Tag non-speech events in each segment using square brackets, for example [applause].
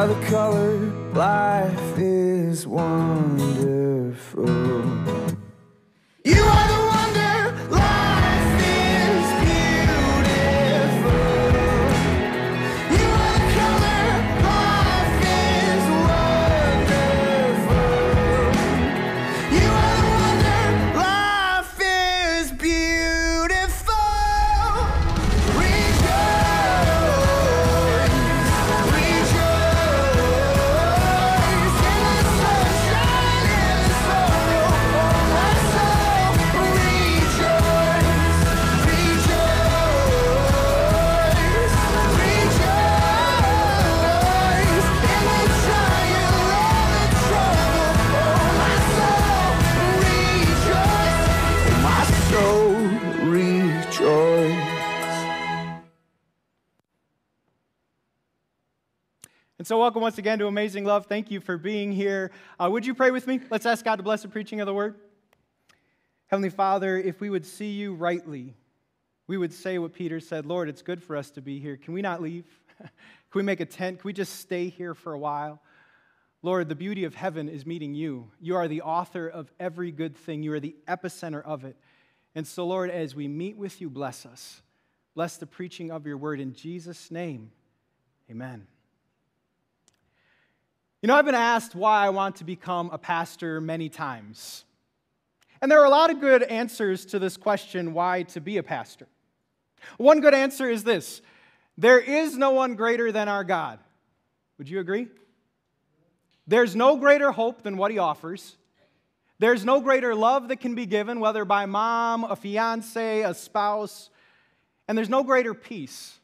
Are the color, life is wonderful. And so, welcome once again to Amazing Love. Thank you for being here. Uh, would you pray with me? Let's ask God to bless the preaching of the word. Heavenly Father, if we would see you rightly, we would say what Peter said Lord, it's good for us to be here. Can we not leave? [laughs] Can we make a tent? Can we just stay here for a while? Lord, the beauty of heaven is meeting you. You are the author of every good thing, you are the epicenter of it. And so, Lord, as we meet with you, bless us. Bless the preaching of your word in Jesus' name. Amen. You know, I've been asked why I want to become a pastor many times. And there are a lot of good answers to this question why to be a pastor. One good answer is this there is no one greater than our God. Would you agree? There's no greater hope than what he offers. There's no greater love that can be given, whether by mom, a fiance, a spouse. And there's no greater peace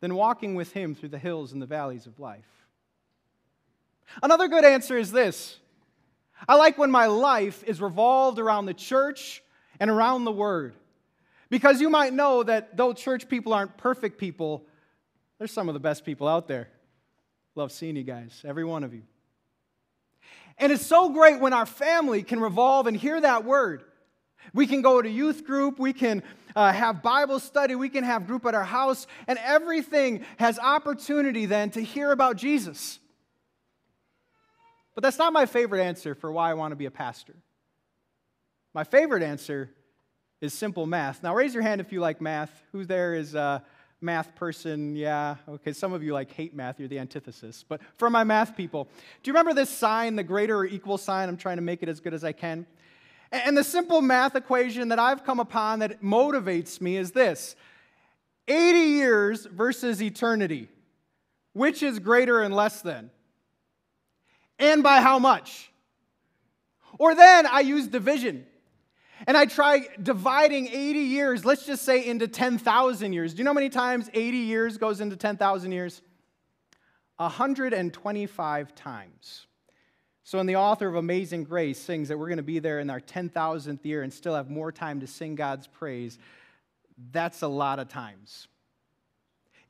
than walking with him through the hills and the valleys of life. Another good answer is this I like when my life is revolved around the church and around the word. Because you might know that though church people aren't perfect people, they're some of the best people out there. Love seeing you guys, every one of you. And it's so great when our family can revolve and hear that word. We can go to youth group, we can uh, have Bible study, we can have group at our house, and everything has opportunity then to hear about Jesus. But that's not my favorite answer for why I want to be a pastor. My favorite answer is simple math. Now, raise your hand if you like math. Who there is a math person? Yeah, okay. Some of you like hate math, you're the antithesis. But for my math people, do you remember this sign, the greater or equal sign? I'm trying to make it as good as I can. And the simple math equation that I've come upon that motivates me is this 80 years versus eternity. Which is greater and less than? And by how much? Or then I use division and I try dividing 80 years, let's just say into 10,000 years. Do you know how many times 80 years goes into 10,000 years? 125 times. So, when the author of Amazing Grace sings that we're going to be there in our 10,000th year and still have more time to sing God's praise, that's a lot of times.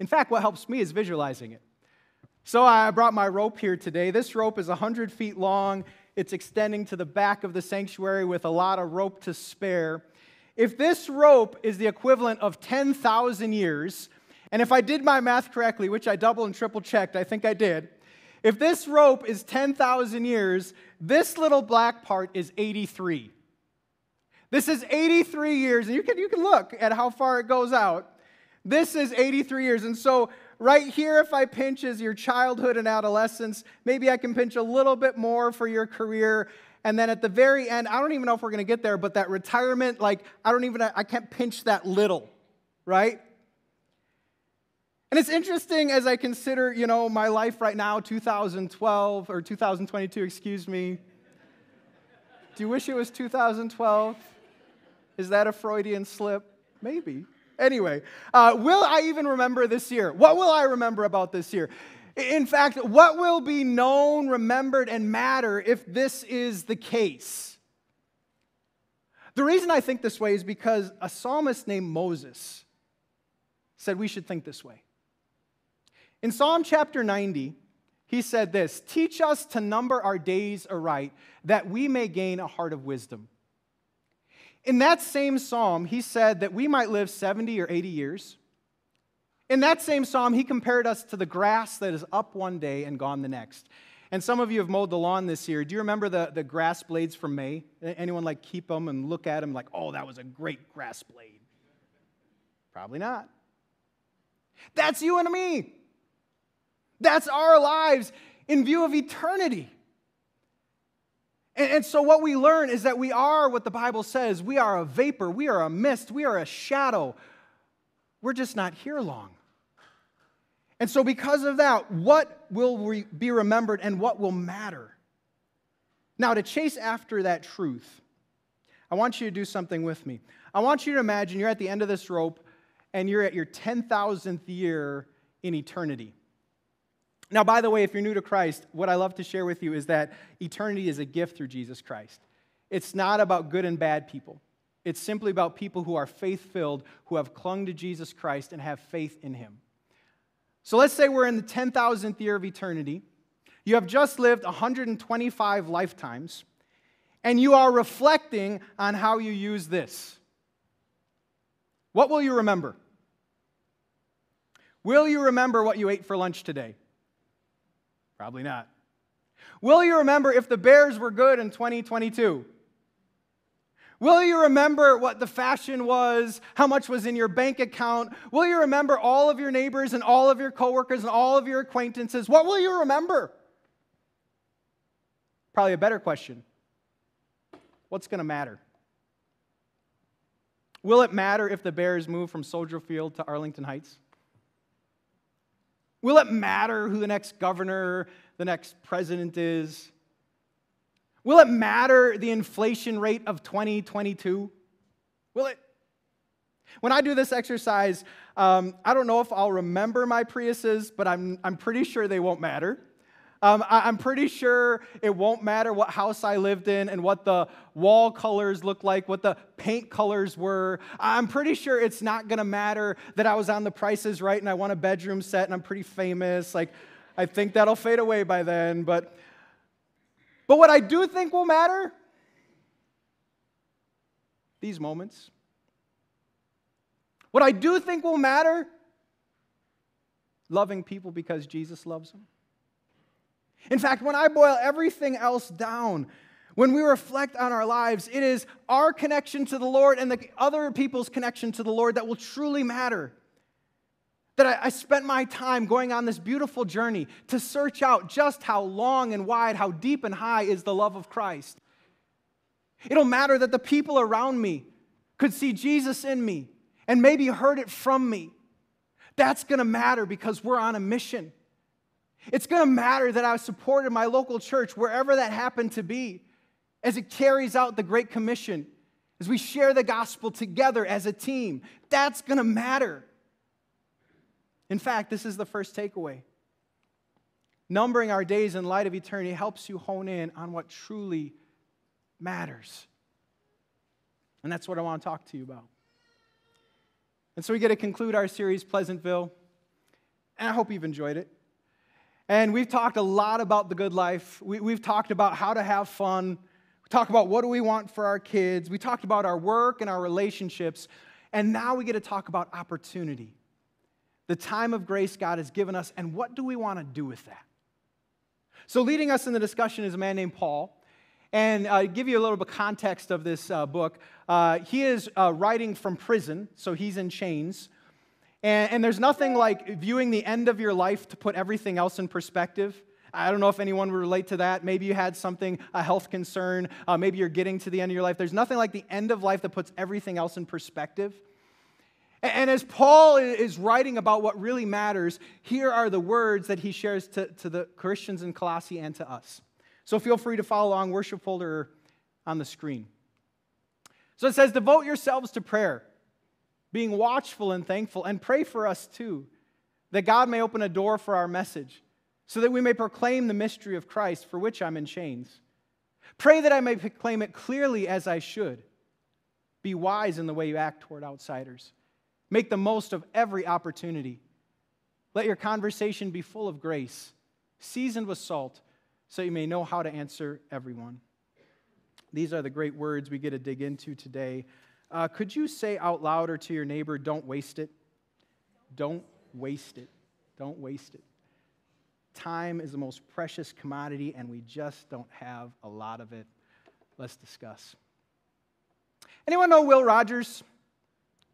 In fact, what helps me is visualizing it. So I brought my rope here today. This rope is 100 feet long. It's extending to the back of the sanctuary with a lot of rope to spare. If this rope is the equivalent of 10,000 years, and if I did my math correctly, which I double and triple checked, I think I did, if this rope is 10,000 years, this little black part is 83. This is 83 years, and you can, you can look at how far it goes out. This is 83 years. And so right here, if I pinch is your childhood and adolescence, maybe I can pinch a little bit more for your career. And then at the very end, I don't even know if we're going to get there, but that retirement, like, I don't even, I can't pinch that little, right? And it's interesting as I consider, you know, my life right now, 2012, or 2022, excuse me. Do you wish it was 2012? Is that a Freudian slip? Maybe. Anyway, uh, will I even remember this year? What will I remember about this year? In fact, what will be known, remembered, and matter if this is the case? The reason I think this way is because a psalmist named Moses said we should think this way. In Psalm chapter 90, he said this Teach us to number our days aright, that we may gain a heart of wisdom. In that same psalm, he said that we might live 70 or 80 years. In that same psalm, he compared us to the grass that is up one day and gone the next. And some of you have mowed the lawn this year. Do you remember the, the grass blades from May? Anyone like keep them and look at them like, oh, that was a great grass blade? Probably not. That's you and me. That's our lives in view of eternity. And, and, so, what we learn is that we are what the Bible says we are a vapor, we are a mist, we are a shadow. We're just not here long. And so, because of that, what will re- be remembered and what will matter? Now, to chase after that truth, I want you to do something with me. I want you to imagine you're at the end of this rope and you're at your 10,000th year in eternity. Now, by the way, if you're new to Christ, what I love to share with you is that eternity is a gift through Jesus Christ. It's not about good and bad people. It's simply about people who are faith filled, who have clung to Jesus Christ and have faith in him. So let's say we're in the 10,000th year of eternity. You have just lived 125 lifetimes, and you are reflecting on how you use this. What will you remember? Will you remember what you ate for lunch today? Probably not. Will you remember if the Bears were good in 2022? Will you remember what the fashion was, how much was in your bank account? Will you remember all of your neighbors and all of your coworkers and all of your acquaintances? What will you remember? Probably a better question. What's going to matter? Will it matter if the Bears move from Soldier Field to Arlington Heights? Will it matter who the next governor, the next president is? Will it matter the inflation rate of 2022? Will it? When I do this exercise, um, I don't know if I'll remember my Priuses, but I'm, I'm pretty sure they won't matter. Um, I, am pretty sure it won't matter what house I lived in and what the wall colors looked like, what the paint colors were. I'm pretty sure it's not going to matter that I was on the Price Is Right and I won a bedroom set and I'm pretty famous. Like, I think that'll fade away by then. But, but what I do think will matter these moments. What I do think will matter loving people because Jesus loves them. In fact, when I boil everything else down, when we reflect on our lives, it is our connection to the Lord and the other people's connection to the Lord that will truly matter. That I, spent my time going on this beautiful journey to search out just how long and wide, how deep and high is the love of Christ. It'll matter that the people around me could see Jesus in me and maybe heard it from me. That's gonna matter because we're on a mission. It's going to matter that I supported my local church wherever that happened to be as it carries out the Great Commission, as we share the gospel together as a team. That's going to matter. In fact, this is the first takeaway. Numbering our days in light of eternity helps you hone in on what truly matters. And that's what I want to talk to you about. And so we get to conclude our series, Pleasantville. And I hope you've enjoyed it. And we've talked a lot about the good life. We, have talked about how to have fun. We talked about what do we want for our kids. We talked about our work and our relationships. And now we get to talk about opportunity. The time of grace God has given us, and what do we want to do with that? So, leading us in the discussion is a man named Paul. And uh, give you a little bit of context of this uh, book. Uh, he is uh, writing from prison, so he's in chains. And, and there's nothing like viewing the end of your life to put everything else in perspective. I don't know if anyone would relate to that. Maybe you had something, a health concern. Uh, maybe you're getting to the end of your life. There's nothing like the end of life that puts everything else in perspective. And, and as Paul is writing about what really matters, here are the words that he shares to, to the Christians in Colossae and to us. So feel free to follow along, worship folder on the screen. So it says, Devote yourselves to prayer being watchful and thankful, and pray for us too, that God may open a door for our message, so that we may proclaim the mystery of Christ, for which I'm in chains. Pray that I may proclaim it clearly as I should. Be wise in the way you act toward outsiders. Make the most of every opportunity. Let your conversation be full of grace, seasoned with salt, so you may know how to answer everyone. These are the great words we get to dig into today uh, could you say out loud or to your neighbor, don't waste it? Don't waste it. Don't waste it. Time is the most precious commodity, and we just don't have a lot of it. Let's discuss. Anyone know Will Rogers?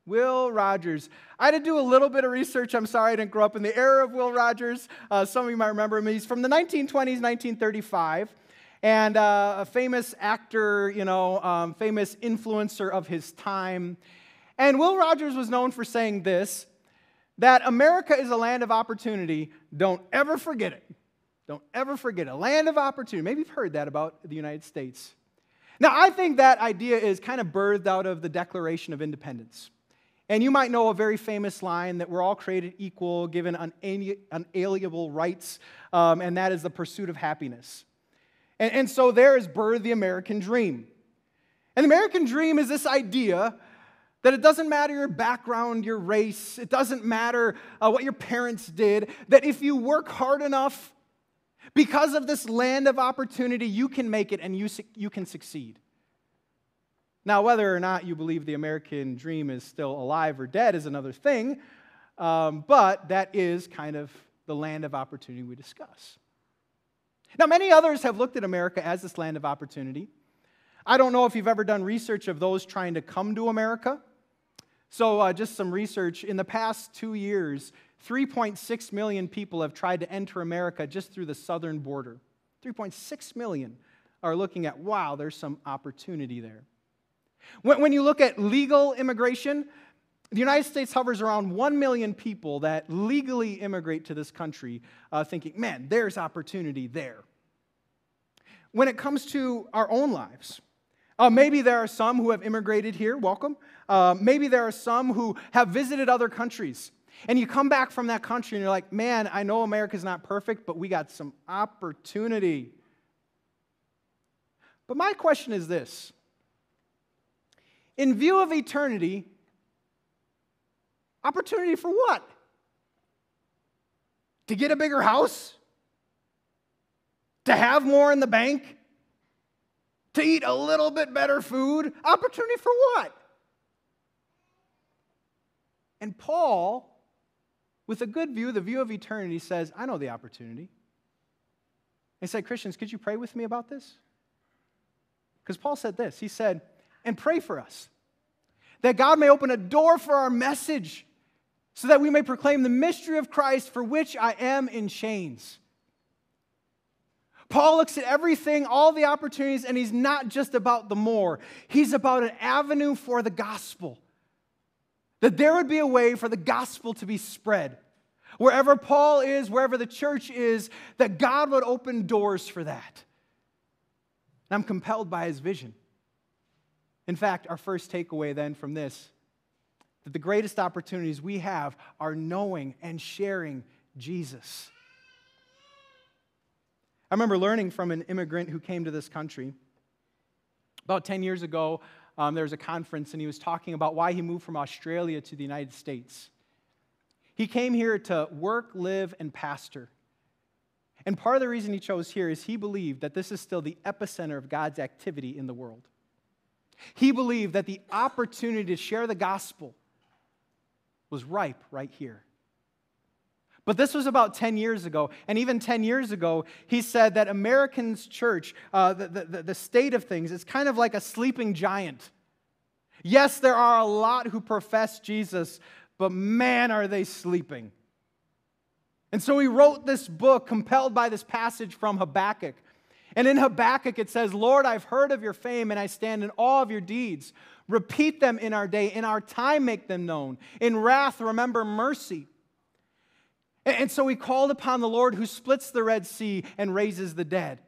Will Rogers. I had to do a little bit of research. I'm sorry I didn't grow up in the era of Will Rogers. Uh, some of you might remember him. He's from the 1920s, 1935, and uh, a famous actor, you know, um, famous influencer of his time. And Will Rogers was known for saying this that America is a land of opportunity. Don't ever forget it. Don't ever forget. A land of opportunity. Maybe you've heard that about the United States. Now, I think that idea is kind of birthed out of the Declaration of Independence. And you might know a very famous line that we're all created equal, given unalienable rights, um, and that is the pursuit of happiness. And, and so there is birthed the American dream. And the American dream is this idea that it doesn't matter your background, your race, it doesn't matter uh, what your parents did, that if you work hard enough, because of this land of opportunity, you can make it and you, you can succeed. Now, whether or not you believe the American dream is still alive or dead is another thing, um, but that is kind of the land of opportunity we discuss. Now, many others have looked at America as this land of opportunity. I don't know if you've ever done research of those trying to come to America. So, uh, just some research. In the past two years, 3.6 million people have tried to enter America just through the southern border. 3.6 million are looking at, wow, there's some opportunity there. When, when you look at legal immigration, the United States hovers around 1 million people that legally immigrate to this country, uh, thinking, man, there's opportunity there. When it comes to our own lives, uh, maybe there are some who have immigrated here, welcome. Uh, maybe there are some who have visited other countries. And you come back from that country and you're like, man, I know America's not perfect, but we got some opportunity. But my question is this In view of eternity, opportunity for what? To get a bigger house? To have more in the bank? to eat a little bit better food. Opportunity for what? And Paul, with a good view, the view of eternity, says, I know the opportunity. He said, Christians, could you pray with me about this? Because Paul said this He said, and pray for us, that God may open a door for our message, so that we may proclaim the mystery of Christ for which I am in chains. Paul looks at everything, all the opportunities, and he's not just about the more. He's about an avenue for the gospel. That there would be a way for the gospel to be spread. Wherever Paul is, wherever the church is, that God would open doors for that. And I'm compelled by his vision. In fact, our first takeaway then from this that the greatest opportunities we have are knowing and sharing Jesus. I remember learning from an immigrant who came to this country. About 10 years ago, um, there was a conference, and he was talking about why he moved from Australia to the United States. He came here to work, live, and pastor. And part of the reason he chose here is he believed that this is still the epicenter of God's activity in the world. He believed that the opportunity to share the gospel was ripe right here. But this was about 10 years ago. And even 10 years ago, he said that Americans' church, uh, the, the, the state of things, is kind of like a sleeping giant. Yes, there are a lot who profess Jesus, but man, are they sleeping. And so he wrote this book, compelled by this passage from Habakkuk. And in Habakkuk, it says, Lord, I've heard of your fame, and I stand in awe of your deeds. Repeat them in our day. In our time, make them known. In wrath, remember mercy. And so he called upon the Lord who splits the Red Sea and raises the dead.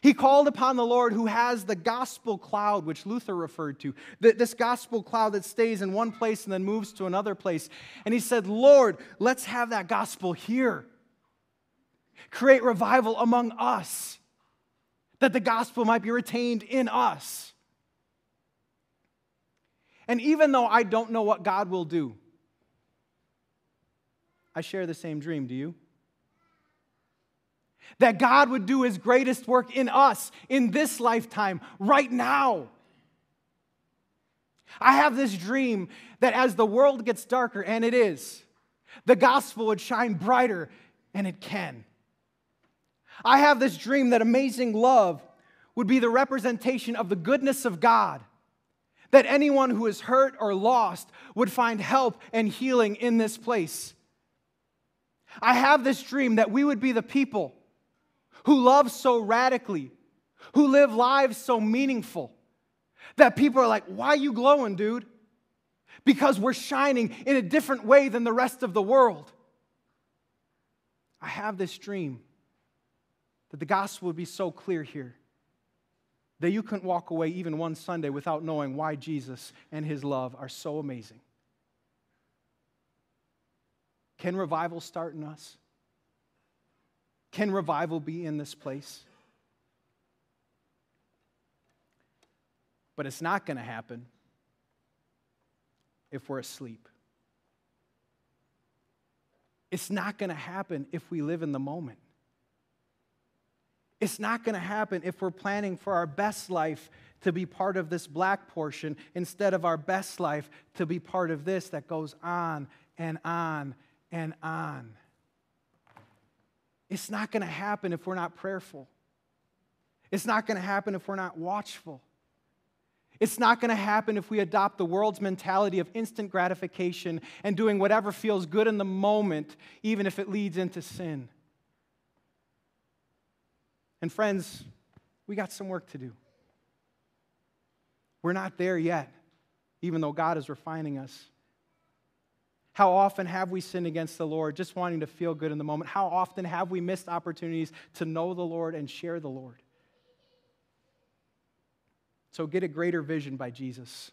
He called upon the Lord who has the gospel cloud, which Luther referred to, this gospel cloud that stays in one place and then moves to another place. And he said, Lord, let's have that gospel here. Create revival among us, that the gospel might be retained in us. And even though I don't know what God will do, I share the same dream, do you? That God would do his greatest work in us in this lifetime, right now. I have this dream that as the world gets darker, and it is, The gospel would shine brighter, and it can. I have this dream that amazing love would be the representation of the goodness of God, that anyone who is hurt or lost would find help and healing in this place. I have this dream that we would be the people who love so radically, who live lives so meaningful, that people are like, Why you glowing, dude? Because we're shining in a different way than the rest of the world. I have this dream that the gospel would be so clear here that you couldn't walk away even one Sunday without knowing why Jesus and his love are so amazing. Can revival start in us? Can revival be in this place? But it's not going to happen if we're asleep. It's not going to happen if we live in the moment. It's not going to happen if we're planning for our best life to be part of this black portion instead of our best life to be part of this that goes on and on and on. It's not going to happen if we're not prayerful. It's not going to happen if we're not watchful. It's not going to happen if we adopt the world's mentality of instant gratification and doing whatever feels good in the moment, even if it leads into sin. And friends, we got some work to do. We're not there yet, even though God is refining us. How often have we sinned against the Lord just wanting to feel good in the moment? How often have we missed opportunities to know the Lord and share the Lord? So get a greater vision by Jesus.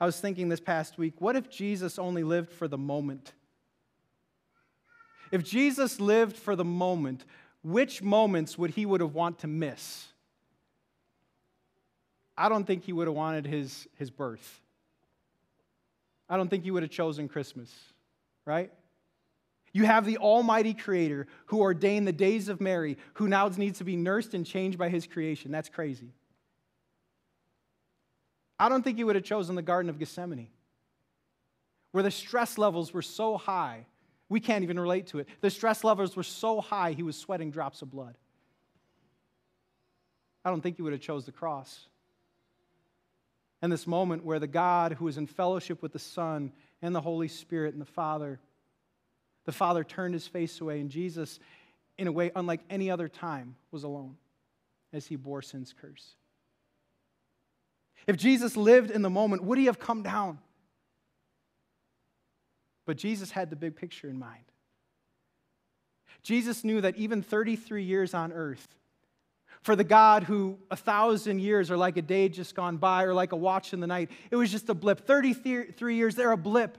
I was thinking this past week what if Jesus only lived for the moment? If Jesus lived for the moment, which moments would he would have want to miss? I don't think he would have wanted his, his birth. I don't think he would have chosen Christmas, right? You have the Almighty Creator who ordained the days of Mary, who now needs to be nursed and changed by his creation. That's crazy. I don't think he would have chosen the Garden of Gethsemane, where the stress levels were so high, we can't even relate to it. The stress levels were so high, he was sweating drops of blood. I don't think he would have chose the cross and this moment where the God who is in fellowship with the Son and the Holy Spirit and the Father, the Father turned his face away, and Jesus, in a way unlike any other time, was alone as he bore sin's curse. If Jesus lived in the moment, would he have come down? But Jesus had the big picture in mind. Jesus knew that even 33 years on earth, for the God who a thousand years are like a day just gone by or like a watch in the night. It was just a blip. 33 years, they're a blip.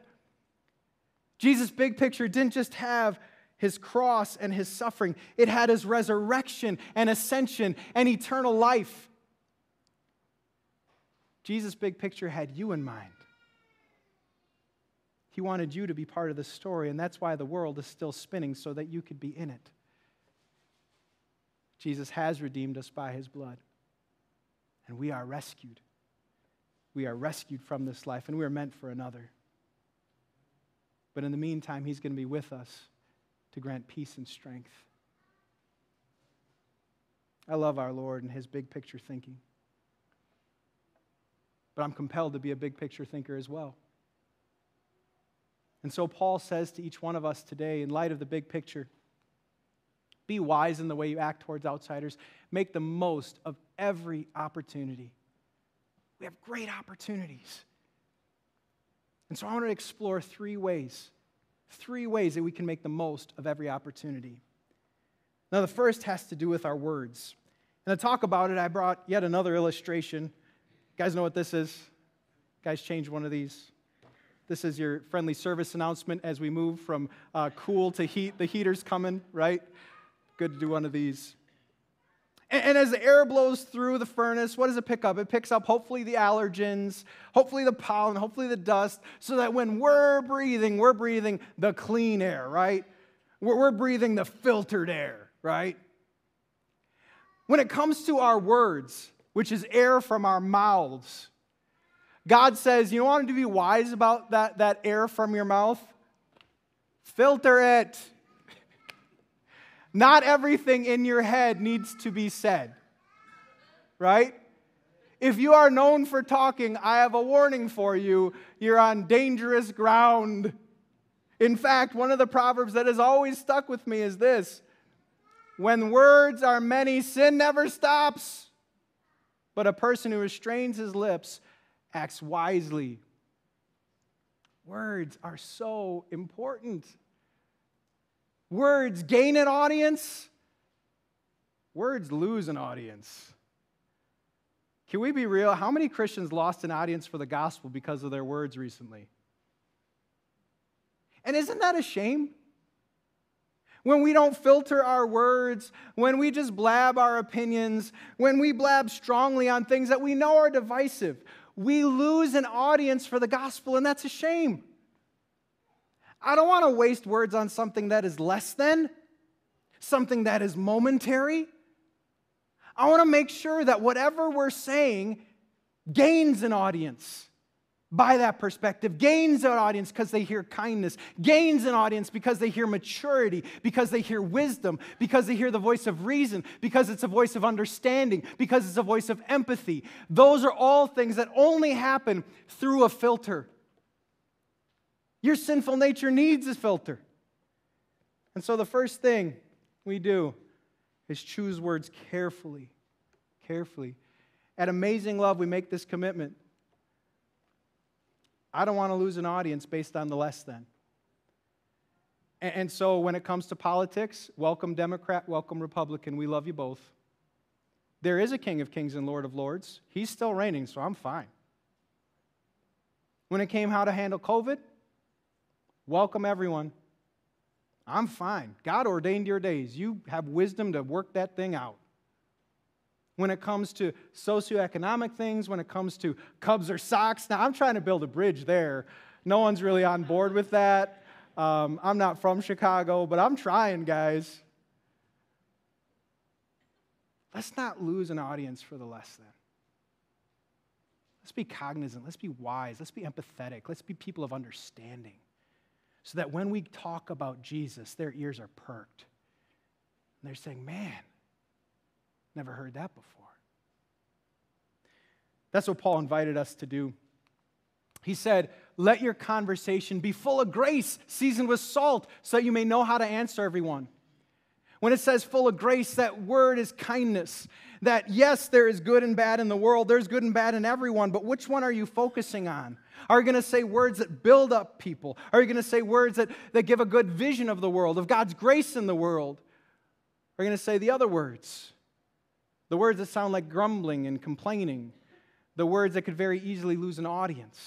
Jesus' big picture didn't just have his cross and his suffering, it had his resurrection and ascension and eternal life. Jesus' big picture had you in mind. He wanted you to be part of the story, and that's why the world is still spinning so that you could be in it. Jesus has redeemed us by his blood. And we are rescued. We are rescued from this life, and we are meant for another. But in the meantime, he's going to be with us to grant peace and strength. I love our Lord and his big picture thinking. But I'm compelled to be a big picture thinker as well. And so Paul says to each one of us today, in light of the big picture, be wise in the way you act towards outsiders. Make the most of every opportunity. We have great opportunities. And so I want to explore three ways, three ways that we can make the most of every opportunity. Now, the first has to do with our words. And to talk about it, I brought yet another illustration. You guys know what this is? You guys, change one of these. This is your friendly service announcement as we move from uh, cool to heat. The heater's coming, right? Good to do one of these. And, and as the air blows through the furnace, what does it pick up? It picks up hopefully the allergens, hopefully the pollen, hopefully the dust, so that when we're breathing, we're breathing the clean air, right? We're, we're breathing the filtered air, right? When it comes to our words, which is air from our mouths, God says, You want to be wise about that, that air from your mouth? Filter it. [laughs] Not everything in your head needs to be said, right? If you are known for talking, I have a warning for you. You're on dangerous ground. In fact, one of the proverbs that has always stuck with me is this When words are many, sin never stops. But a person who restrains his lips acts wisely. Words are so important. Words gain an audience, words lose an audience. Can we be real? How many Christians lost an audience for the gospel because of their words recently? And isn't that a shame? When we don't filter our words, when we just blab our opinions, when we blab strongly on things that we know are divisive, we lose an audience for the gospel, and that's a shame. I don't want to waste words on something that is less than, something that is momentary. I want to make sure that whatever we're saying gains an audience by that perspective, gains an audience because they hear kindness, gains an audience because they hear maturity, because they hear wisdom, because they hear the voice of reason, because it's a voice of understanding, because it's a voice of empathy. Those are all things that only happen through a filter. Your sinful nature needs a filter. And so the first thing we do is choose words carefully. Carefully. At Amazing Love, we make this commitment. I don't want to lose an audience based on the less than. And so when it comes to politics, welcome Democrat, welcome Republican. We love you both. There is a King of Kings and Lord of Lords. He's still reigning, so I'm fine. When it came how to handle COVID, welcome everyone. I'm fine. God ordained your days. You have wisdom to work that thing out. When it comes to socioeconomic things, when it comes to Cubs or Sox, now I'm trying to build a bridge there. No one's really on board with that. Um, I'm not from Chicago, but I'm trying, guys. Let's not lose an audience for the less than. Let's be cognizant. Let's be wise. Let's be empathetic. Let's be people of understanding so that when we talk about Jesus, their ears are perked. And they're saying, man, never heard that before. That's what Paul invited us to do. He said, Let your conversation be full of grace, seasoned with salt, so that you may know how to answer everyone. When it says full of grace, that word is kindness. That yes, there is good and bad in the world, there's good and bad in everyone, but which one are you focusing on? Are you going to say words that build up people? Are you going to say words that, that give a good vision of the world, of God's grace in the world? Are you going to say the other words? The words that sound like grumbling and complaining, the words that could very easily lose an audience.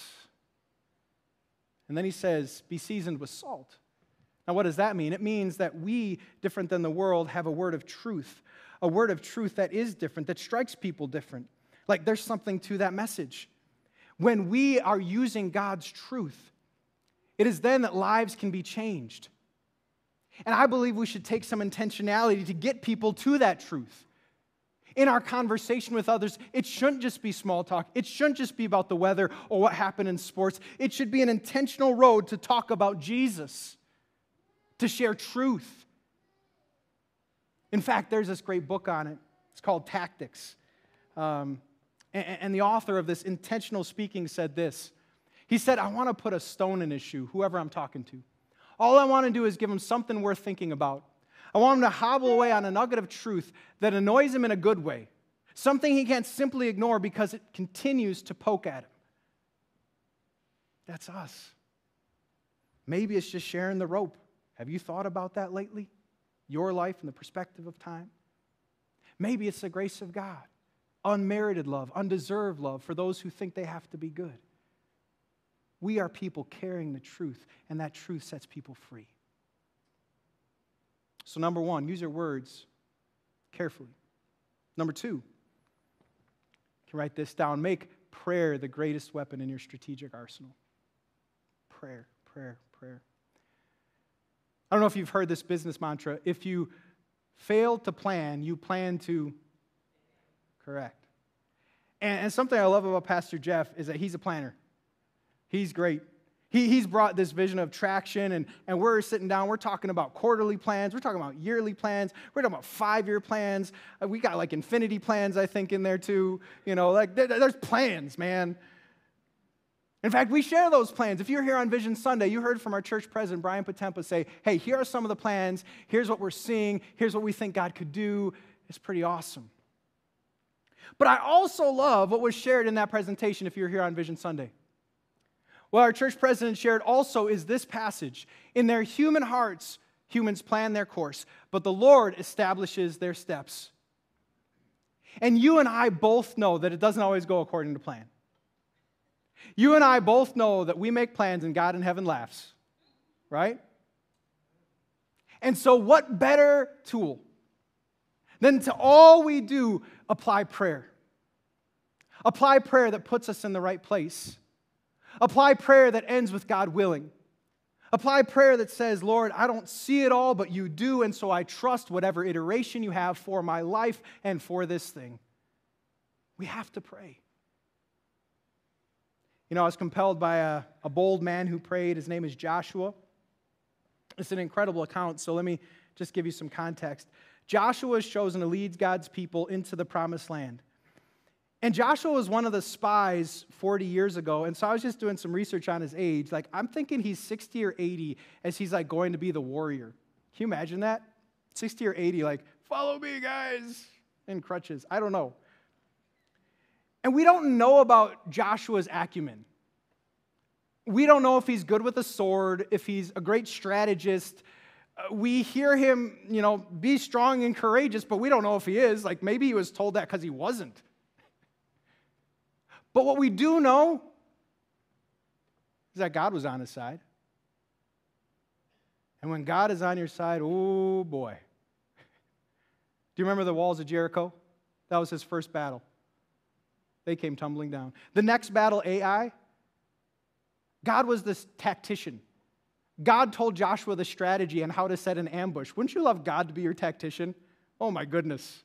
And then he says, be seasoned with salt. Now, what does that mean? It means that we, different than the world, have a word of truth, a word of truth that is different, that strikes people different. Like there's something to that message. When we are using God's truth, it is then that lives can be changed. And I believe we should take some intentionality to get people to that truth. In our conversation with others, it shouldn't just be small talk. It shouldn't just be about the weather or what happened in sports. It should be an intentional road to talk about Jesus to share truth. In fact, there's this great book on it. It's called Tactics. Um, and, and the author of this intentional speaking said this He said, I want to put a stone in his shoe, whoever I'm talking to. All I want to do is give him something worth thinking about. I want him to hobble away on a nugget of truth that annoys him in a good way, something he can't simply ignore because it continues to poke at him. That's us. Maybe it's just sharing the rope. Have you thought about that lately? Your life from the perspective of time? Maybe it's the grace of God, unmerited love, undeserved love for those who think they have to be good. We are people carrying the truth, and that truth sets people free. So, number one, use your words carefully. Number two, you can write this down. Make prayer the greatest weapon in your strategic arsenal. Prayer, prayer, prayer. I don't know if you've heard this business mantra. If you fail to plan, you plan to correct. And, and something I love about Pastor Jeff is that he's a planner. He's great. He, he's brought this vision of traction, and, and we're sitting down, we're talking about quarterly plans, we're talking about yearly plans, we're talking about five year plans. Uh, We got like infinity plans, I think, in there too. You know, like there- there's plans, man. In fact, we share those plans. If you're here on Vision Sunday, you heard from our church president, Brian Potempa, say, hey, here are some of the plans. Here's what we're seeing. Here's what we think God could do. It's pretty awesome. But I also love what was shared in that presentation if you're here on Vision Sunday. What our church president shared also is this passage In their human hearts, humans plan their course, but the Lord establishes their steps. And you and I both know that it doesn't always go according to plan. You and I both know that we make plans and God in heaven laughs, right? And so, what better tool than to all we do apply prayer? Apply prayer that puts us in the right place. Apply prayer that ends with God willing. Apply prayer that says, Lord, I don't see it all, but you do, and so I trust whatever iteration you have for my life and for this thing. We have to pray. You know, I was compelled by a, a bold man who prayed. His name is Joshua. It's an incredible account, so let me just give you some context. Joshua is chosen to lead God's people into the promised land. And Joshua was one of the spies 40 years ago, and so I was just doing some research on his age. Like, I'm thinking he's 60 or 80 as he's like going to be the warrior. Can you imagine that? 60 or 80, like, follow me, guys, in crutches. I don't know. And we don't know about Joshua's acumen. We don't know if he's good with a sword, if he's a great strategist. Uh, We hear him, you know, be strong and courageous, but we don't know if he is. Like maybe he was told that because he wasn't. But what we do know is that God was on his side. And when God is on your side, oh boy. Do you remember the walls of Jericho? That was his first battle. They came tumbling down. The next battle, Ai, God was this tactician. God told Joshua the strategy and how to set an ambush. Wouldn't you love God to be your tactician? Oh my goodness.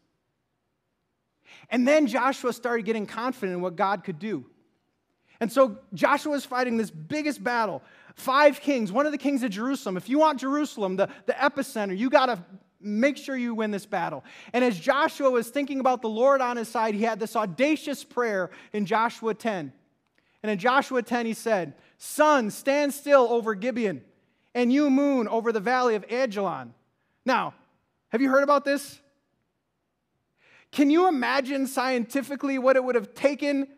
And then Joshua started getting confident in what God could do. And so Joshua is fighting this biggest battle. Five kings, one of the kings of Jerusalem. If you want Jerusalem, the, the epicenter, you got to make sure you win this battle. And as Joshua was thinking about the Lord on his side, he had this audacious prayer in Joshua 10. And in Joshua 10, he said, Sun, stand still over Gibeon, and you, moon, over the valley of Ajalon. Now, have you heard about this? Can you imagine scientifically what it would have taken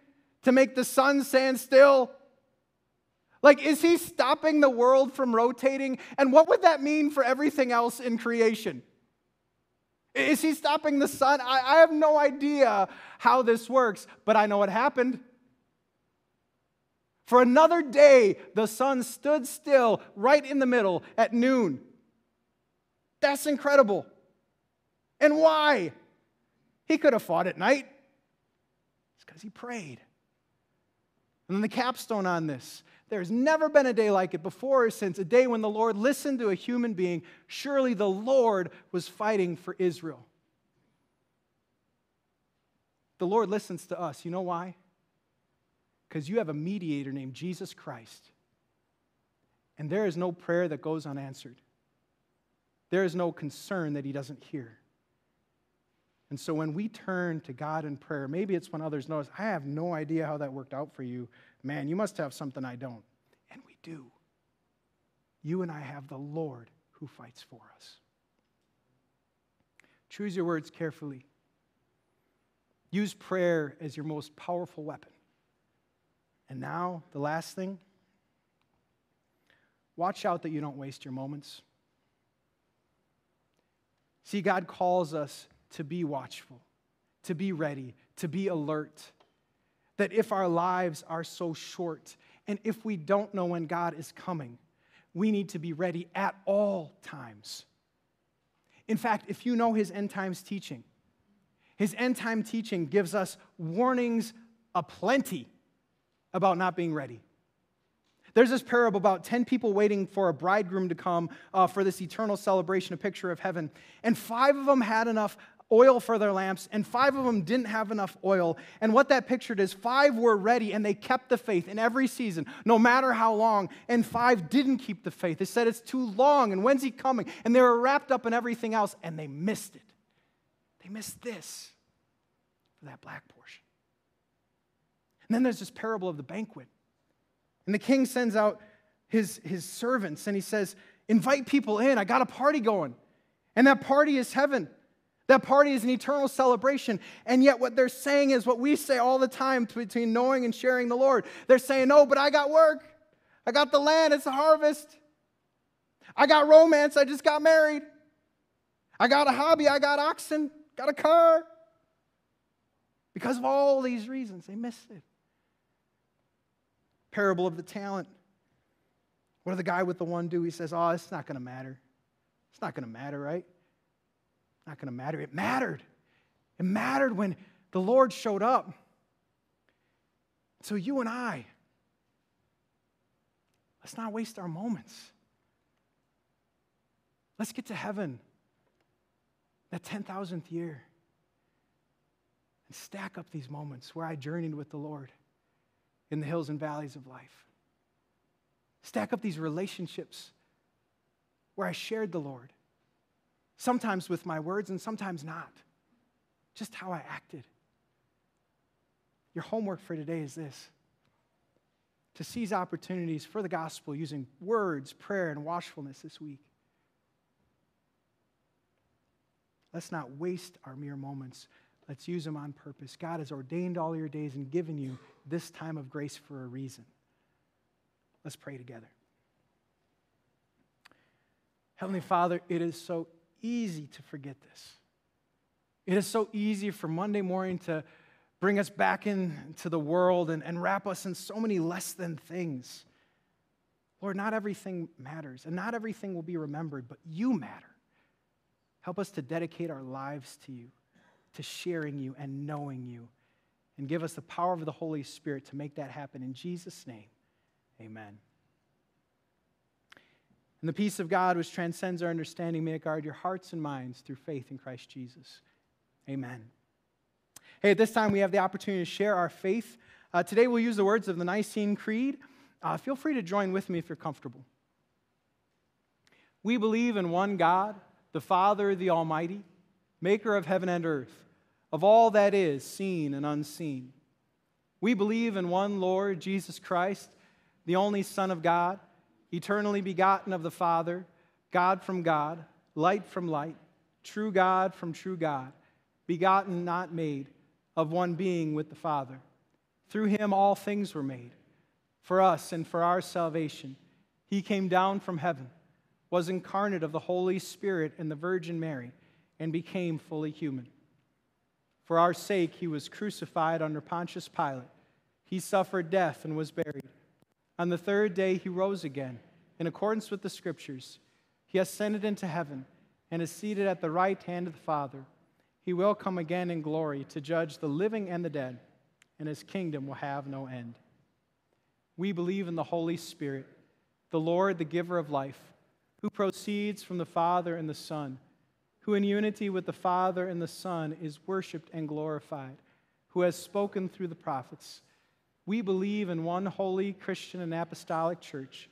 to make the sun stand still? Like, is he stopping the world from rotating? And what would that mean for everything else in creation? Is he stopping the sun? I, I have no idea how this works, but I know it happened. For another day, the sun stood still right in the middle at noon. That's incredible. And why? He could have fought at night. It's because he prayed. And then the capstone on this there's never been a day like it before or since, a day when the Lord listened to a human being. Surely the Lord was fighting for Israel. The Lord listens to us. You know why? Because you have a mediator named Jesus Christ. And there is no prayer that goes unanswered, there is no concern that he doesn't hear. And so when we turn to God in prayer, maybe it's when others notice, I have no idea how that worked out for you. Man, you must have something I don't. And we do. You and I have the Lord who fights for us. Choose your words carefully. Use prayer as your most powerful weapon. And now, the last thing watch out that you don't waste your moments. See, God calls us to be watchful, to be ready, to be alert. That if our lives are so short and if we don't know when God is coming, we need to be ready at all times. In fact, if you know his end times teaching, his end time teaching gives us warnings aplenty about not being ready. There's this parable about 10 people waiting for a bridegroom to come uh, for this eternal celebration, a picture of heaven. And five of them had enough oil for their lamps, and five of them didn't have enough oil. And what that pictured is five were ready and they kept the faith in every season, no matter how long, and five didn't keep the faith. They said it's too long, and when's he coming? And they were wrapped up in everything else, and they missed it. They missed this for that black portion. And then there's this parable of the banquet. And the king sends out his, his servants and he says, Invite people in. I got a party going. And that party is heaven. That party is an eternal celebration. And yet, what they're saying is what we say all the time between knowing and sharing the Lord. They're saying, No, but I got work. I got the land. It's a harvest. I got romance. I just got married. I got a hobby. I got oxen. Got a car. Because of all these reasons, they missed it. Parable of the talent. What did the guy with the one do? He says, Oh, it's not going to matter. It's not going to matter, right? Not going to matter. It mattered. It mattered when the Lord showed up. So, you and I, let's not waste our moments. Let's get to heaven, that 10,000th year, and stack up these moments where I journeyed with the Lord in the hills and valleys of life. Stack up these relationships where I shared the Lord, sometimes with my words and sometimes not, just how I acted. Your homework for today is this to seize opportunities for the gospel using words, prayer, and watchfulness this week. Let's not waste our mere moments. Let's use them on purpose. God has ordained all your days and given you this time of grace for a reason. Let's pray together. Heavenly Father, it is so easy to forget this. It is so easy for Monday morning to bring us back into the world and, and wrap us in so many less than things. Lord, not everything matters, and not everything will be remembered, but you matter. Help us to dedicate our lives to you, to sharing you and knowing you, and give us the power of the Holy Spirit to make that happen. In Jesus' name, amen. And the peace of God, which transcends our understanding, may guard your hearts and minds through faith in Christ Jesus. Amen. Hey, at this time, we have the opportunity to share our faith. Uh, today, we'll use the words of the Nicene Creed. Uh, feel free to join with me if you're comfortable. We believe in one God, the Father, the Almighty, maker of heaven and earth, of all that is seen and unseen. We believe in one Lord, Jesus Christ, the only Son of God, eternally begotten of the Father, God from God, light from light, true God from true God, begotten, not made of one being with the Father. Through him all things were made. For us and for our salvation, he came down from heaven, was incarnate of the Holy Spirit and the Virgin Mary, and became fully human. For our sake, he was crucified under Pontius Pilate. He suffered death and was buried. On the third day, he rose again, in accordance with the Scriptures. He ascended into heaven and is seated at the right hand of the Father. He will come again in glory to judge the living and the dead, and his kingdom will have no end. We believe in the Holy Spirit, the Lord, the giver of life, who proceeds from the Father and the Son, who in unity with the Father and the Son is worshiped and glorified, who has spoken through the prophets. We believe in one holy Christian and apostolic church.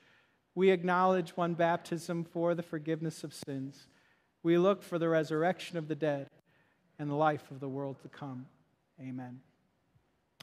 We acknowledge one baptism for the forgiveness of sins. We look for the resurrection of the dead and the life of the world to come. Amen.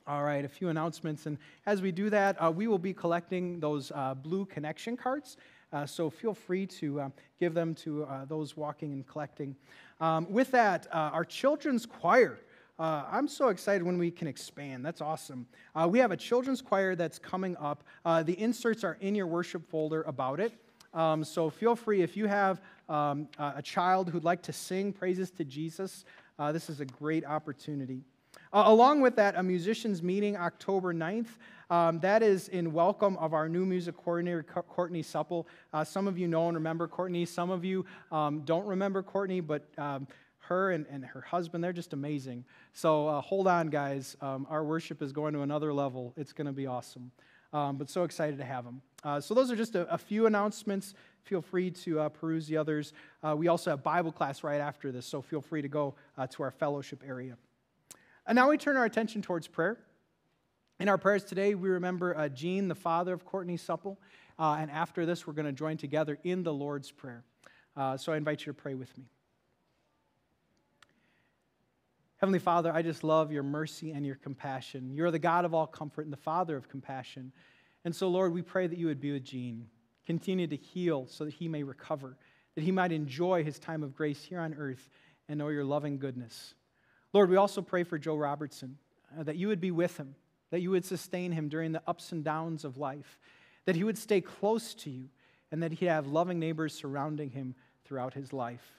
All right, a few announcements. And as we do that, uh, we will be collecting those uh, blue connection cards. Uh, so feel free to uh, give them to uh, those walking and collecting. Um, with that, uh, our children's choir. I'm so excited when we can expand. That's awesome. we have a children's choir that's coming up. the inserts are in your worship folder about it. Um, so feel free, if you have um, a child who'd like to sing praises to Jesus, uh, this is a great opportunity. Uh, along with that, a musicians meeting October 9th. Um, that is in welcome of our new music coordinator, Courtney Supple. Uh, some of you know and remember Courtney. Some of you um, don't remember Courtney, but um, her and, and, her husband, they're just amazing. So uh, hold on, guys. Um, our worship is going to another level. It's going to be awesome. Um, but so excited to have them. Uh, so those are just a, a few announcements feel free to uh, peruse the others. Uh, we also have Bible class right after this, so feel free to go uh, to our fellowship area. And now we turn our attention towards prayer. In our prayers today, we remember uh, Gene, the father of Courtney Supple. Uh, and after this, we're going to join together in the Lord's Prayer. Uh, so I invite you to pray with me. Heavenly Father, I just love your mercy and your compassion. You're the God of all comfort and the Father of compassion. And so, Lord, we pray that you would be with Gene. Continue to heal so that he may recover, that he might enjoy his time of grace here on earth and know your loving goodness. Lord, we also pray for Joe Robertson, uh, that you would be with him, that you would sustain him during the ups and downs of life, that he would stay close to you, and that he'd have loving neighbors surrounding him throughout his life.